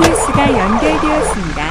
UPS가 연결되었습니다.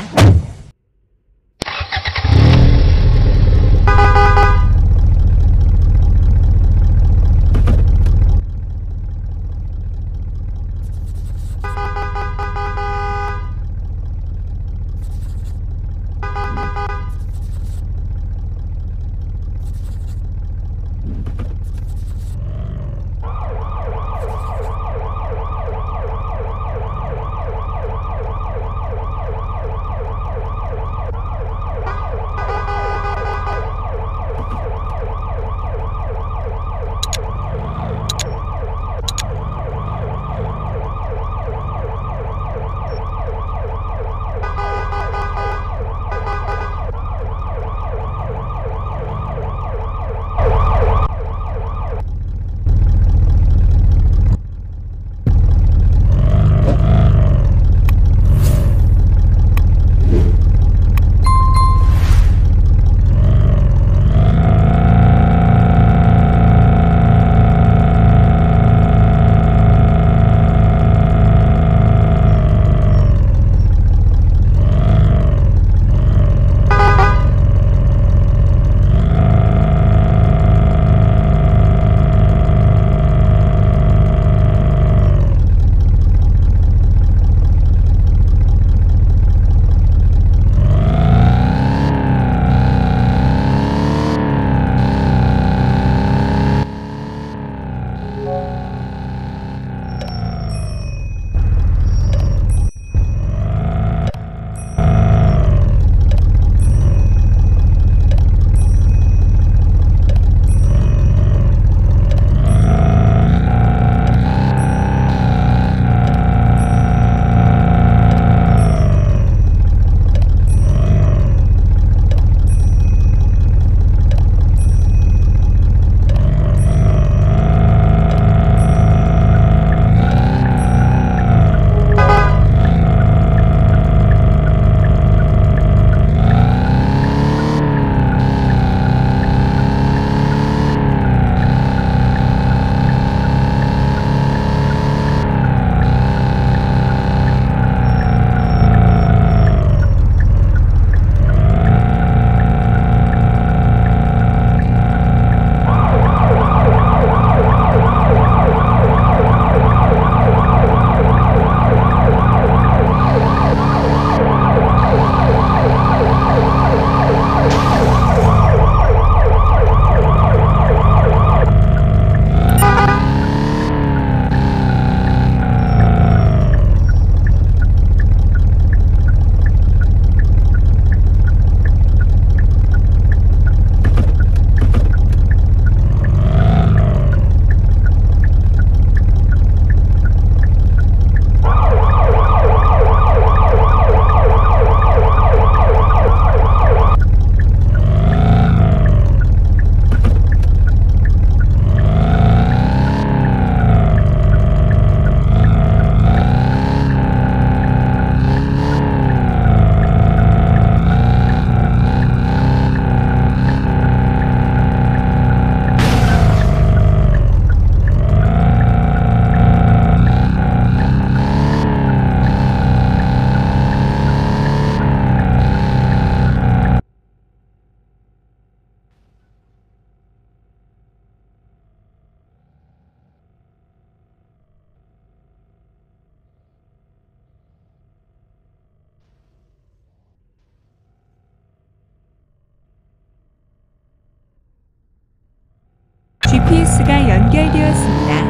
GPS가 연결되었습니다.